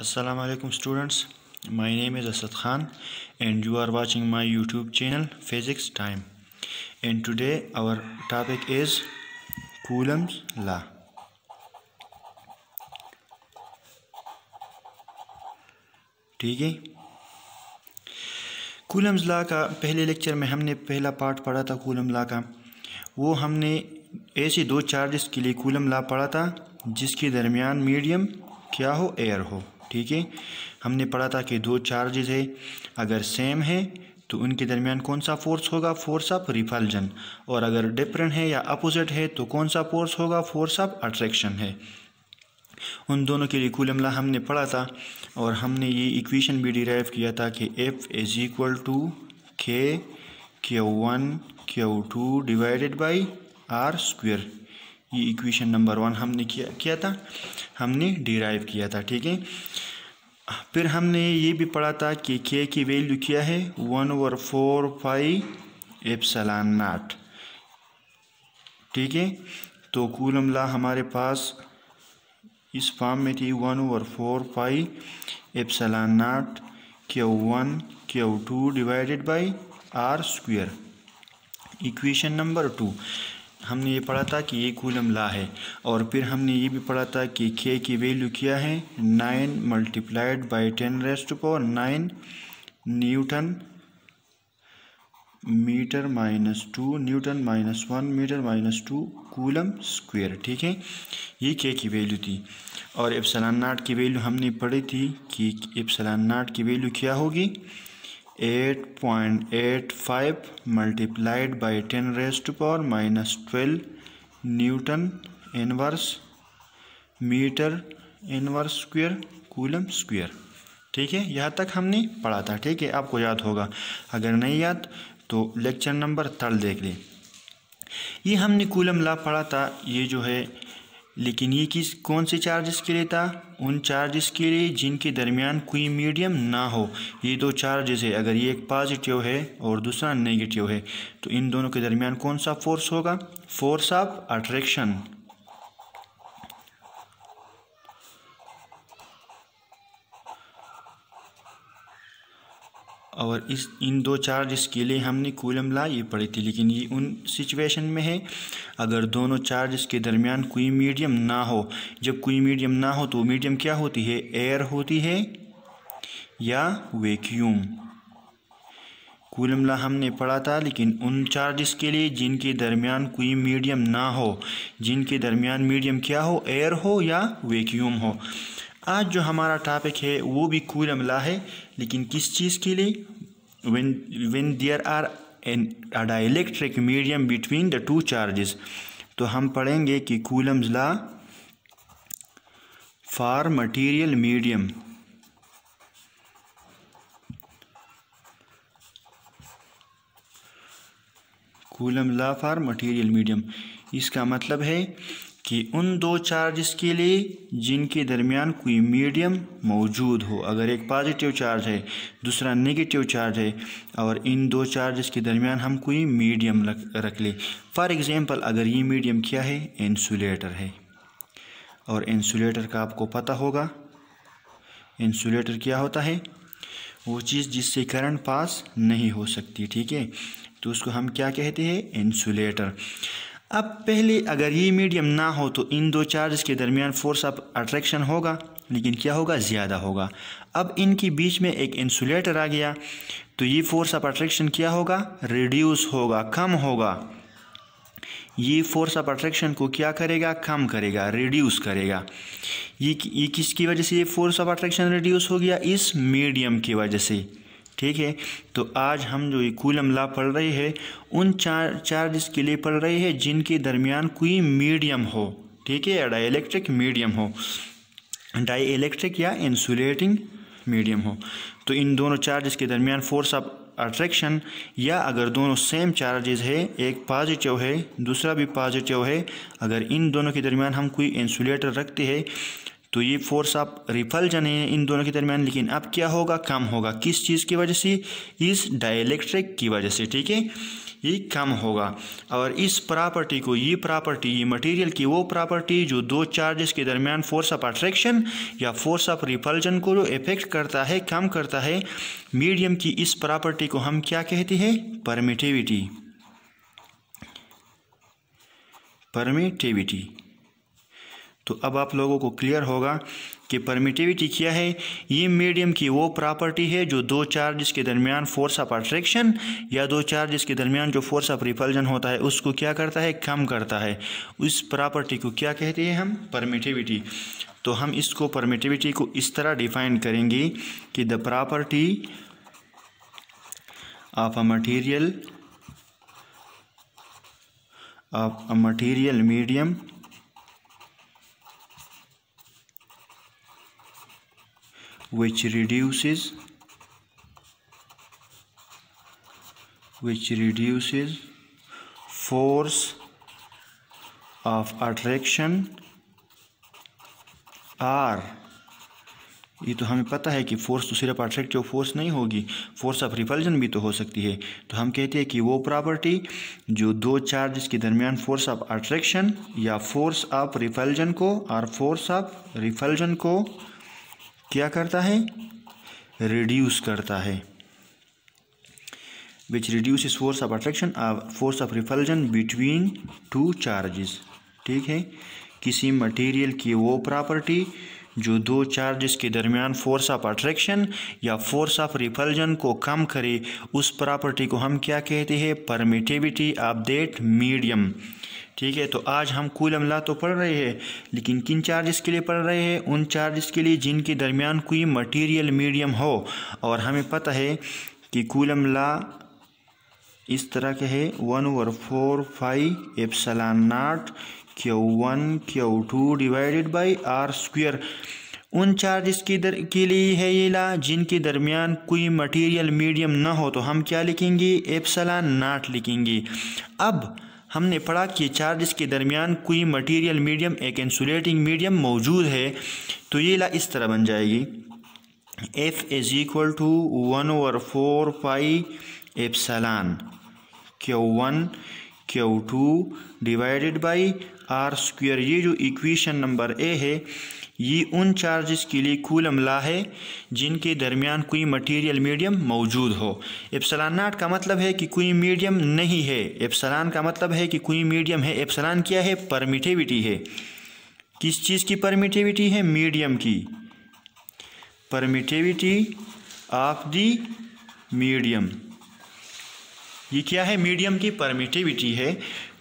Assalamu alaikum students my name is Asad Khan and you are watching my YouTube channel physics time and today our topic is Coulomb's law ठीक है Coulomb's ला का पहले lecture में हमने पहला part पढ़ा था कूलम ला का वो हमने ऐसे दो चार्जेस के लिए कूलम ला पढ़ा था जिसके दरमियान मीडियम क्या हो एयर हो ठीक है? हमने पढ़ा था कि दो चार्जेज है। अगर सेम है तो उनके दरमियान कौन सा फोर्स होगा? फोर्स ऑफ़ रिफल्जन और अगर डिफरेंट है या अपोजिट है तो कौन सा फोर्स होगा? फोर्स ऑफ़ अट्रैक्शन है। उन दोनों के लिए कूलमला हमने पढ़ा था। और हमने ये इक्वेशन भी डिराइव किया था कि F is equal to K Q one Q two divided by R square ये इक्वेशन नंबर वन हमने किया किया था। हमने डिराइव किया था, ठीक है? फिर हमने ये भी पढ़ा था कि के की वैल्यू क्या है? One over four five epsilon naught ठीक है? तो कूलम ला हमारे पास इस फॉर्म में थी one over four five epsilon naught Q one Q two divided by R square equation number two हमने ये पढ़ा था कि ये कूलम ला है, और फिर हमने ये भी पढ़ा था कि के की वैल्यू क्या है? Nine multiplied by ten raised power nine newton metre minus two newton minus one metre minus two coulomb square, ठीक है? ये के की वैल्यू थी। और एप्सलान नाट की वैल्यू हमने पढ़ी थी कि एप्सलान नाट की वैल्यू क्या होगी? Eight point eight five multiplied by ten raised to power minus twelve newton inverse metre inverse square coulomb square. ठीक है? यहाँ तक हमने पढ़ा था। ठीक है? आपको याद होगा। अगर नहीं याद तो लेक्चर नंबर थर्ड देख लें। ये हमने कूलम ला पढ़ा था। ये जो है लेकिन ये किस, कौन से चार्जेस के लिए था? उन चार्जेस के लिए जिनके दरमियान कोई मीडियम ना हो। ये दो चार्जेस है। अगर ये एक पॉजिटिव है और दूसरा नेगेटिव है तो इन दोनों के दरमियान कौन सा फोर्स होगा? फोर्स ऑफ़ अट्रैक्शन और इस, इन दो चार्जेस के लिए हमने कूलम ला ये पढ़ी थी, लेकिन ये उन सिचुएशन में है। अगर दोनों चार्जेस के दरमियान कोई मीडियम ना हो, जब कोई मीडियम ना हो तो मीडियम क्या होती है? एयर होती है या वैक्यूम कूलम ला हमने पढ़ा था, लेकिन उन चार्जेस के लिए, जिनके दरमियान कोई मीडियम ना हो, जिनके दरमियान मीडियम क्या हो? एयर हो या वैक्यूम हो? आज जो हमारा टॉपिक है, वो भी कूलम ला है, लेकिन किस चीज़ के लिए? When there are an, a dielectric medium between the two charges तो हम पढ़ेंगे कि coulomb's law for material medium coulomb law for material medium इसका मतलब है कि उन दो चार्जेस के लिए जिनके दरमियान कोई मीडियम मौजूद हो। अगर एक पॉजिटिव चार्ज है, दूसरा नेगेटिव चार्ज है, और इन दो चार्जेस के दरमियान हम कोई मीडियम रख ले। फॉर एग्ज़ाम्पल अगर ये मीडियम क्या है? इंसुलेटर है। और इंसुलेटर का आपको पता होगा इंसुलेटर क्या होता है? वो चीज़ जिससे करंट पास नहीं हो सकती, ठीक है? तो उसको हम क्या कहते हैं? इंसुलेटर अब पहले अगर ये मीडियम ना हो तो इन दो चार्ज के दरमियान फोर्स ऑफ़ अट्रैक्शन होगा, लेकिन क्या होगा? ज़्यादा होगा। अब इनके बीच में एक इंसुलेटर आ गया तो ये फोर्स ऑफ़ अट्रैक्शन क्या होगा? रिड्यूस होगा, कम होगा। ये फोर्स ऑफ़ अट्रैक्शन को क्या करेगा? कम करेगा रिड्यूस करेगा। ये ये किसकी वजह से ये फोर्स ऑफ़ अट्रैक्शन रिड्यूस हो गया? इस मीडियम की वजह से। ठीक है? तो आज हम जो ये कूलम ला पढ़ रहे हैं, उन चार चार्जेस के लिए पढ़ रहे हैं जिनके दरमियान कोई मीडियम हो। ठीक है? या डाइलेक्ट्रिक मीडियम हो। डाइलेक्ट्रिक या इंसुलेटिंग मीडियम हो। तो इन दोनों चार्जेस के दरमियान फोर्स ऑफ़ अट्रैक्शन या अगर दोनों सेम चार्जेस है, एक पॉजिटिव है, दूसरा भी पॉजिटिव है, अगर इन दोनों के दरमियान हम कोई इंसुलेटर रखते हैं तो ये फोर्स ऑफ़ रिफल्जन है इन दोनों के दरमियान, लेकिन अब क्या होगा, कम होगा? किस चीज़ की वजह से? इस डाइलेक्ट्रिक की वजह से, ठीक है? ये कम होगा। और इस प्रॉपर्टी को, ये प्रॉपर्टी ये मटेरियल की वो प्रॉपर्टी जो दो चार्जेस के दरमियान फोर्स ऑफ़ अट्रैक्शन या फोर्स ऑफ़ रिपल्जन को जो इफ़ेक्ट करता है, कम करता है मीडियम की इस प्रॉपर्टी को हम क्या कहते हैं? परमिटिविटी परमिटिविटी तो अब आप लोगों को क्लियर होगा कि परमिटिविटी क्या है? ये मीडियम की वो प्रॉपर्टी है जो दो चार्जेस के दरमियान फोर्स ऑफ़ अट्रैक्शन या दो चार्जेस के दरमियान जो फोर्स ऑफ़ रिपल्जन होता है, उसको क्या करता है? कम करता है। उस प्रॉपर्टी को क्या कहते हैं हम? परमिटिविटी तो हम इसको परमिटिविटी को इस तरह डिफाइन करेंगे कि the property of a material of a material medium which reduces which reduces force of attraction, R. ये तो हमें पता है कि फोर्स तो सिर्फ़ अट्रैक्टिव फोर्स नहीं होगी फोर्स ऑफ़ रिपल्जन भी तो हो सकती है। तो हम कहते हैं कि वो प्रॉपर्टी जो दो चार्जेस के दरमियान फोर्स ऑफ़ अट्रैक्शन या फोर्स ऑफ़ रिपल्जन को, और फोर्स ऑफ़ रिपल्जन को क्या करता है? रिड्यूस करता है। Which reduce is force of attraction force of repulsion between two charges ठीक है? किसी मटेरियल की वो प्रॉपर्टी जो दो चार्जेस के दरमियान फोर्स ऑफ़ अट्रैक्शन या फोर्स ऑफ़ रिफल्जन को कम करे, उस प्रॉपर्टी को हम क्या कहते हैं? परमिटिविटी ऑफ़ देट मीडियम ठीक है तो आज हम कुल अमला तो पढ़ रहे हैं, लेकिन किन चार्जेस के लिए पढ़ रहे हैं? उन चार्जेस के लिए जिनके दरमियान कोई मटेरियल मीडियम हो। और हमें पता है कि कुल अमला इस तरह के है one over four five epsilon naught Q one Q two divided by R square उन चार्जेस की दर, के लिए है ये ला, जिनके दरमियान कोई मटेरियल मीडियम ना हो तो हम क्या लिखेंगे? एप्सलान नाट लिखेंगे। अब हमने पढ़ा कि चार्जिस के दरमियान कोई मटेरियल मीडियम एक इंसुलेटिंग मीडियम मौजूद है तो ये ला इस तरह बन जाएगी। F is equal to one over four pi epsilon Q one Q two divided by R square ये जो इक्वेशन नंबर ए है ये उन चार्जेस के लिए कुल अमला है, जिनके दरमियान कोई मटेरियल मीडियम मौजूद हो। एप्सलान नाट का मतलब है कि कोई मीडियम नहीं है। एप्सलान का मतलब है कि कोई मीडियम है। एप्सलान क्या है? परमिटिविटी है। किस चीज़ की परमिटिविटी है? मीडियम की। परमिटिविटी ऑफ़ दी मीडियम ये क्या है? मीडियम की परमिटिविटी है।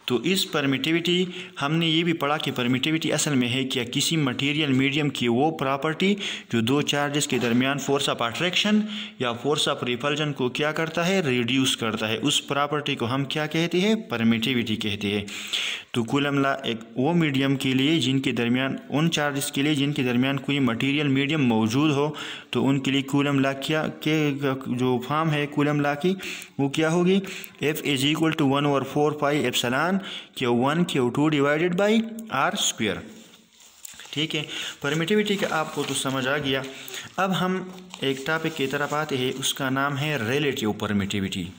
तो इस परमिटिविटी हमने ये भी पढ़ा कि परमिटिविटी असल में है क्या किसी मटेरियल मीडियम की वो प्रॉपर्टी जो दो चार्जेस के दरमियान फोर्स ऑफ़ अट्रैक्शन या फोर्स ऑफ़ रिपल्जन को क्या करता है? रिड्यूस करता है। उस प्रॉपर्टी को हम क्या कहते हैं? परमिटिविटी कहते हैं। तो कुल अमला एक वो मीडियम के लिए जिनके दरमियान, उन चार्जेस के लिए जिनके दरमियान कोई मटीरियल मीडियम मौजूद हो तो उनके लिए कुल अमला क्या, के, जो फॉर्म है कुल अमला की, वो क्या होगी? F is equal to one over four five epsilon Q one Q two divided by R square ठीक है? परमिटिविटी का आपको तो समझ आ गया। अब हम एक टॉपिक की तरफ़ आते हैं, उसका नाम है रिलेटिव परमिटिविटी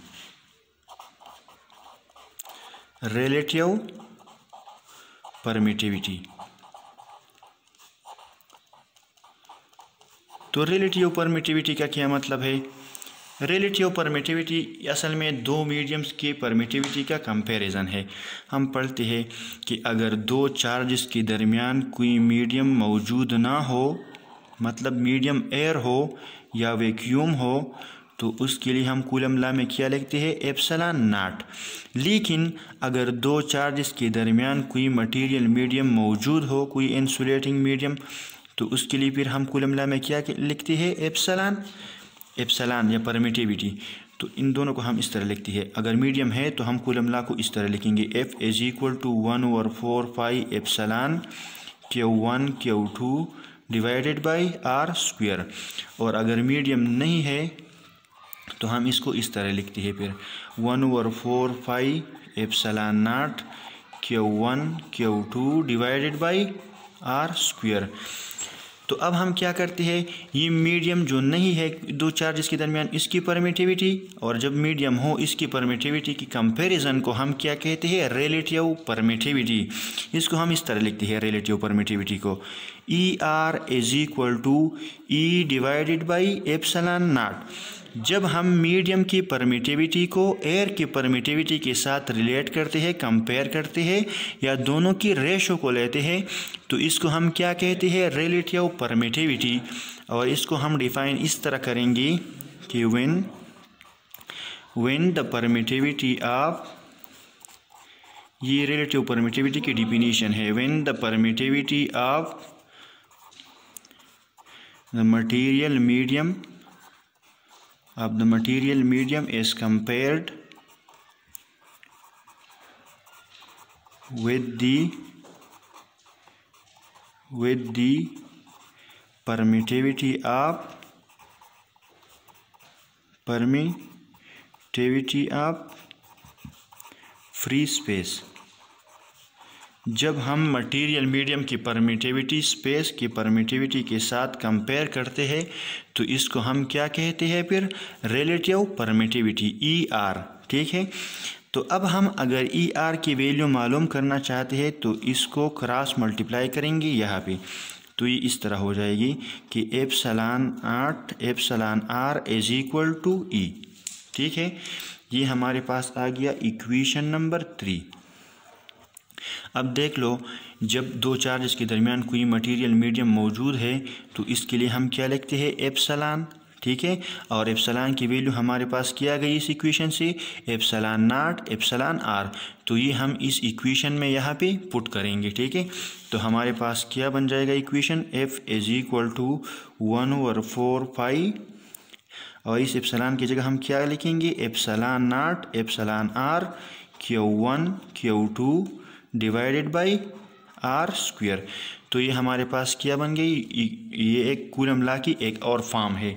रिलेटिव परमिटिविटी तो रिलेटिव परमिटिविटी का क्या मतलब है? रिलेटिव परमिटिविटी असल में दो मीडियम्स की परमिटिविटी का कंपैरिजन है। हम पढ़ते हैं कि अगर दो चार्जेस के दरमियान कोई मीडियम मौजूद ना हो मतलब मीडियम एयर हो या वैक्यूम हो तो उसके लिए हम कुलमला में क्या लिखते हैं? एप्सला नाट लेकिन अगर दो चार्जेस के दरमियान कोई मटेरियल मीडियम मौजूद हो, कोई इंसुलेटिंग मीडियम तो उसके लिए फिर हम कुलमला में क्या लिखते हैं? एप्सलान एप्सलान या परमिटिविटी तो इन दोनों को हम इस तरह लिखते हैं। अगर मीडियम है तो हम कुल कुलमला को इस तरह लिखेंगे। F is equal to one over four five epsilon Q one Q two divided by R square और अगर मीडियम नहीं है तो हम इसको इस तरह लिखते हैं फिर। One over four five epsilon naught Q one Q two divided by R square तो अब हम क्या करते हैं? ये मीडियम जो नहीं है, दो चार्जेस के दरमियान, इसकी परमिटिविटी और जब मीडियम हो, इसकी परमिटिविटी की कंपैरिजन को हम क्या कहते हैं? रिलेटिव परमिटिविटी इसको हम इस तरह लिखते हैं रिलेटिव परमिटिविटी को। E R is equal to E divided by epsilon naught जब हम मीडियम की परमिटिविटी को एयर की परमिटिविटी के साथ रिलेट करते हैं कंपेयर करते हैं, या दोनों की रेशो को लेते हैं तो इसको हम क्या कहते हैं? रिलेटिव परमिटिविटी और इसको हम डिफाइन इस तरह करेंगे कि when when the permittivity of ये रिलेटिव परमिटिविटी की डिफिनीशन है। When the permittivity of the material medium of the material medium is compared with the with the permittivity of permittivity of free space जब हम material medium की permittivity space की permittivity के साथ compare करते हैं तो इसको हम क्या कहते हैं फिर? रिलेटिव परमिटिविटी ई आर ठीक है? तो अब हम अगर ई e आर की वैल्यू मालूम करना चाहते हैं तो इसको क्रॉस मल्टीप्लाई करेंगे यहाँ पे। तो ये इस तरह हो जाएगी कि एफ़ सलान आठ epsilon R is equal to E ठीक है? ये हमारे पास आ गया इक्वेशन नंबर थ्री अब देख लो, जब दो चार्जेस के दरमियान कोई मटेरियल मीडियम मौजूद है तो इसके लिए हम क्या लिखते हैं? एप्सलान ठीक है? और एप्सलान की वैल्यू हमारे पास किया गई इस इक्वेशन से? एप्सलान नाट एप्सलान आर तो ये हम इस इक्वेशन में यहाँ पे पुट करेंगे, ठीक है? तो हमारे पास क्या बन जाएगा equation F is equal to one over four five और इस एप्सलान की जगह हम क्या लिखेंगे? Epsilon naught epsilon R Q one Q two divided by R square तो ये हमारे पास क्या बन गई? ये एक कूलम ला की एक और फॉर्म है।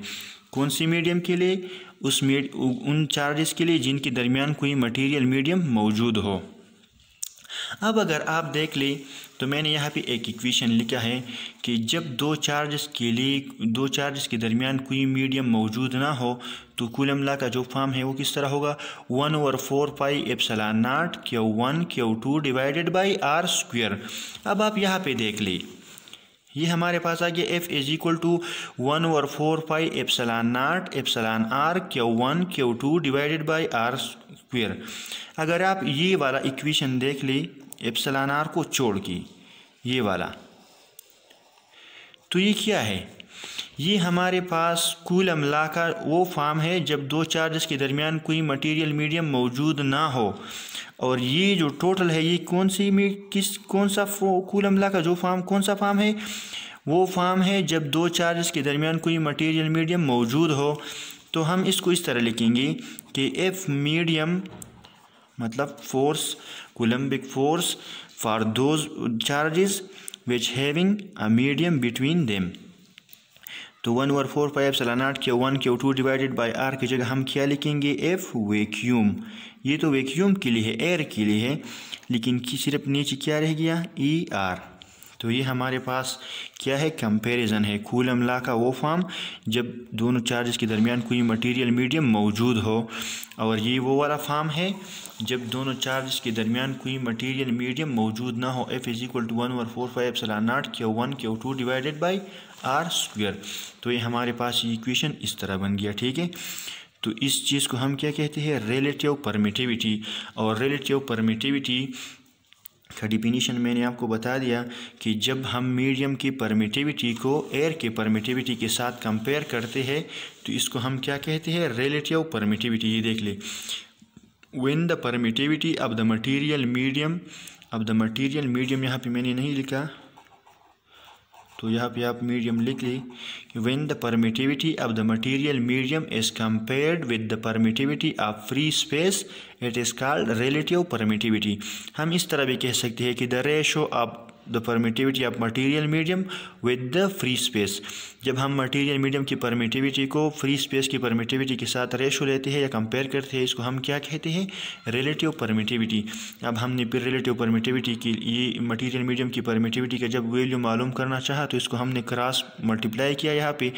कौन सी मीडियम के लिए? उस मीड उन चार्जेस के लिए जिनके दरमियान कोई मटेरियल मीडियम मौजूद हो। अब अगर आप देख लें तो मैंने यहाँ पे एक इक्वेशन लिखा है कि जब दो चार्जेस के लिए, दो चार्जेस के दरमियान कोई मीडियम मौजूद ना हो तो कुल ला का जो फॉर्म है वो किस तरह होगा? One over four pi epsilon naught Q one Q two divided by R square अब आप यहाँ पे देख ली। ये हमारे पास आ गया F is equal to one over four pi epsilon naught epsilon R Q one Q two divided by R square अगर आप ये वाला इक्वेशन देख ली एप्सलान आर को छोड़ के, ये वाला। तो ये क्या है? ये हमारे पास कुल अमला का वो फॉर्म है जब दो चार्जेस के दरमियान कोई मटेरियल मीडियम मौजूद ना हो। और ये जो टोटल है, ये कौन सी में किस, कौन सा कुल अमला का जो फॉर्म कौन सा फॉर्म है? वो फॉर्म है जब दो चार्जेस के दरमियान कोई मटेरियल मीडियम मौजूद हो। तो हम इसको इस तरह लिखेंगे कि एफ़ मीडियम मतलब force coulombic force for those charges which having a medium between them. तो one over four five epsilon naught K one K to divided by are की जगह हम क्या लिखेंगे? एफ़ वैक्यूम ये तो वैक्यूम के लिए है एयर के लिए है, लेकिन सिर्फ़ नीचे क्या रह गया? ई e आर तो ये हमारे पास क्या है? कंपैरिजन है। कूल अमला का वो फॉर्म जब दोनों चार्जेस के दरमियान कोई मटेरियल मीडियम मौजूद हो। और ये वो वाला फॉर्म है, जब दोनों चार्जेस के दरमियान कोई मटेरियल मीडियम मौजूद ना हो। F is equal to one over four five epsilon naught Q one Q two divided by R square तो ये हमारे पास इक्वेशन इस तरह बन गया, ठीक है? तो इस चीज़ को हम क्या कहते हैं? रिलेटिव परमिटिविटी और रिलेटिव परमिटिविटी का डिफिनीशन मैंने आपको बता दिया कि जब हम मीडियम की परमिटिविटी को एयर के परमिटिविटी के साथ कंपेयर करते हैं तो इसको हम क्या कहते हैं? रिलेटिव परमिटिविटी ये देख ले। When the permittivity of the material medium of the material medium यहाँ पे मैंने नहीं लिखा। तो यहाँ पे आप मीडियम लिख ली when the permittivity of the material medium is compared with the permittivity of free space it is called relative permittivity हम इस तरह भी कह सकते हैं कि the ratio of the permittivity of material medium with the free space जब हम मटेरियल मीडियम की परमिटिविटी को फ्री स्पेस की परमिटिविटी के साथ रेशो लेते हैं या कंपेयर करते हैं, इसको हम क्या कहते हैं? रिलेटिव परमिटिविटी अब हमने फिर रिलेटिव परमिटिविटी की ये मटेरियल मीडियम की परमिटिविटी का जब वैल्यू मालूम करना चाहा तो इसको हमने क्रॉस मल्टीप्लाई किया यहाँ पे।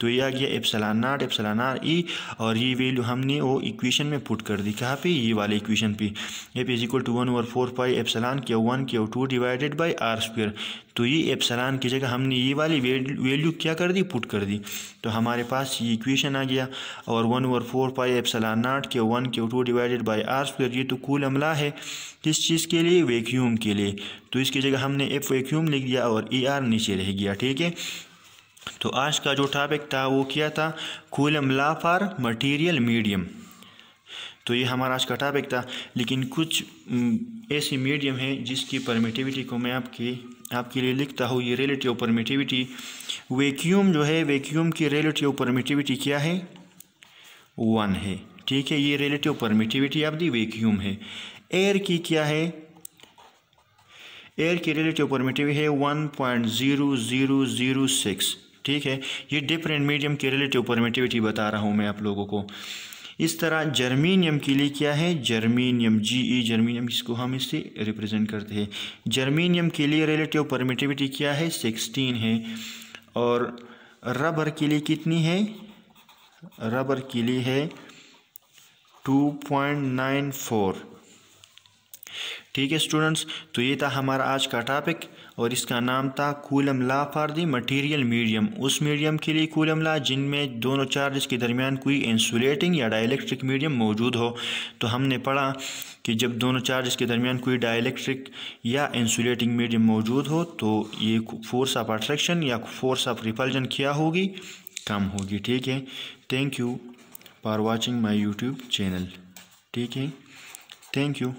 तो ये आ गया epsilon naught epsilon R E और ये वैल्यू हमने वो इक्वेशन में पुट कर दी कहाँ पे? ये वाले इक्वेशन पे। F is equal to one over four pi epsilon K one K two divided by R square तो ये एप्सलान की जगह हमने ये वाली वैल्यू क्या कर दी? पुट कर दी। तो हमारे पास ये इक्वेशन आ गया और one over four pi epsilon naught K one K two divided by R square ये तो कूल अमला है किस चीज़ के लिए? वैक्यूम के लिए। तो इसकी जगह हमने एफ़ वैक्यूम लिख दिया और ई आर नीचे रह गया, ठीक है? तो आज का जो टॉपिक था वो क्या था? Coulomb law for material medium तो ये हमारा आज का टॉपिक था। लेकिन कुछ ऐसी मीडियम है जिसकी परमिटिविटी को मैं आपकी आपके लिए लिखता हूँ ये रिलेटिव परमिटिविटी वैक्यूम जो है वैक्यूम की रिलेटिव परमिटिविटी क्या है? वन है। ठीक है, ये relative permittivity of the vacuum है। एयर की क्या है? एयर की रिलेटिव परमिटिविटी है one point zero zero zero six ठीक है, ये डिफरेंट मीडियम की रिलेटिव परमिटिविटी बता रहा हूँ मैं आप लोगों को। इस तरह जर्मीनियम के लिए क्या है? जर्मीनियम जी ई जर्मीनियम इसको हम इससे रिप्रेजेंट करते हैं। जर्मीनियम के लिए रिलेटिव परमिटिविटी क्या है? सिक्सटीन है। और रबर के लिए कितनी है? रबर के लिए है टू पॉइंट नाइन फोर ठीक है स्टूडेंट्स तो ये था हमारा आज का टॉपिक और इसका नाम था coulomb law for the material medium उस मीडियम के लिए कूलम ला, जिनमें दोनों चार्जेस के दरमियान कोई इंसुलेटिंग या डाइलेक्ट्रिक मीडियम मौजूद हो। तो हमने पढ़ा कि जब दोनों चार्जेस के दरमियान कोई डाइलेक्ट्रिक या इंसुलेटिंग मीडियम मौजूद हो तो ये फोर्स ऑफ़ अट्रैक्शन या फोर्स ऑफ़ रिपल्जन क्या होगी? कम होगी, ठीक है? Thank you for watching my YouTube channel ठीक है? Thank you